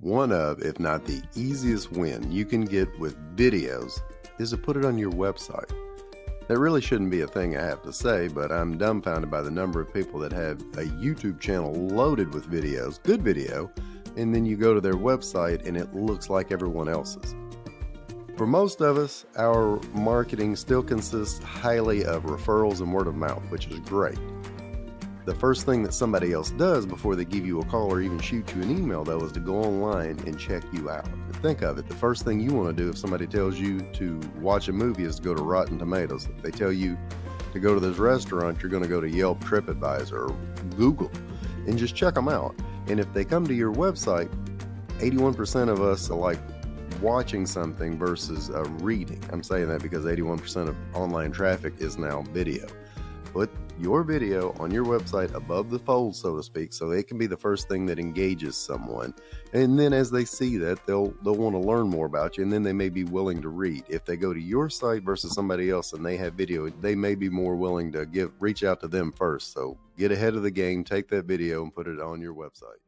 One of, if not the easiest win you can get with videos is to put it on your website. That really shouldn't be a thing I have to say, but I'm dumbfounded by the number of people that have a YouTube channel loaded with videos, good video, and then you go to their website and it looks like everyone else's. For most of us, our marketing still consists highly of referrals and word of mouth, which is great. The first thing that somebody else does before they give you a call or even shoot you an email, though, is to go online and check you out. Think of it the first thing you want to do if somebody tells you to watch a movie is to go to Rotten Tomatoes. If they tell you to go to this restaurant, you're going to go to Yelp, TripAdvisor, or Google and just check them out. And if they come to your website, 81% of us are like watching something versus uh, reading. I'm saying that because 81% of online traffic is now video. Put your video on your website above the fold, so to speak, so it can be the first thing that engages someone. And then as they see that, they'll they'll want to learn more about you, and then they may be willing to read. If they go to your site versus somebody else and they have video, they may be more willing to give reach out to them first. So get ahead of the game, take that video and put it on your website.